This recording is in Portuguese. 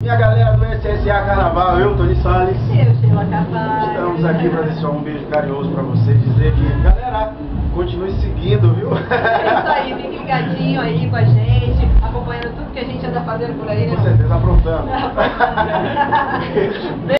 Minha galera do SSA Carnaval, eu, Tony Salles. Eu, Sheila Carvalho. Estamos aqui para deixar um beijo carinhoso para você dizer que, galera, continue seguindo, viu? É isso aí, fique ligadinho aí com a gente, acompanhando tudo que a gente anda fazendo por aí, né? Com certeza, aprontando. Aprontando.